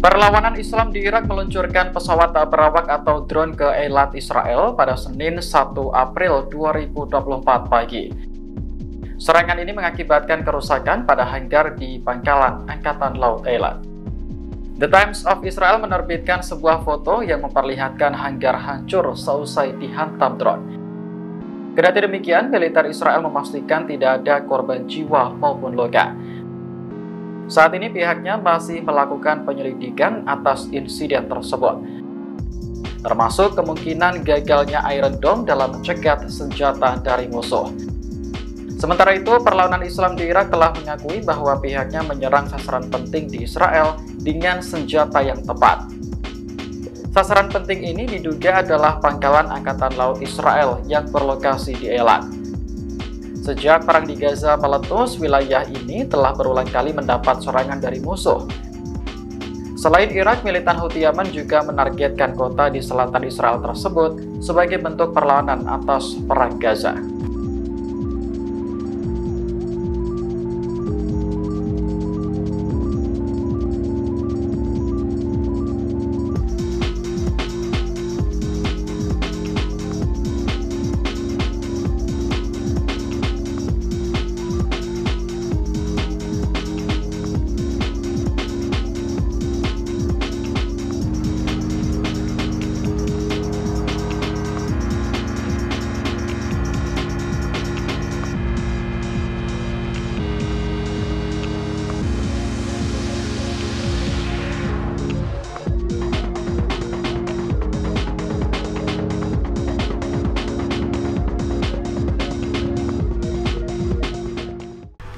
Perlawanan Islam di Irak meluncurkan pesawat tak berawak atau drone ke Eilat Israel pada Senin 1 April 2024 pagi. Serangan ini mengakibatkan kerusakan pada hanggar di pangkalan Angkatan Laut Eilat. The Times of Israel menerbitkan sebuah foto yang memperlihatkan hanggar hancur seusai dihantam drone. Kedati demikian, militer Israel memastikan tidak ada korban jiwa maupun luka. Saat ini pihaknya masih melakukan penyelidikan atas insiden tersebut, termasuk kemungkinan gagalnya Iron Dome dalam mencegat senjata dari musuh. Sementara itu, perlawanan Islam di Irak telah mengakui bahwa pihaknya menyerang sasaran penting di Israel dengan senjata yang tepat. Sasaran penting ini diduga adalah pangkalan Angkatan Laut Israel yang berlokasi di Elat. Sejak perang di Gaza meletus, wilayah ini telah berulang kali mendapat serangan dari musuh. Selain Irak, militan Houthi Yaman juga menargetkan kota di selatan Israel tersebut sebagai bentuk perlawanan atas perang Gaza.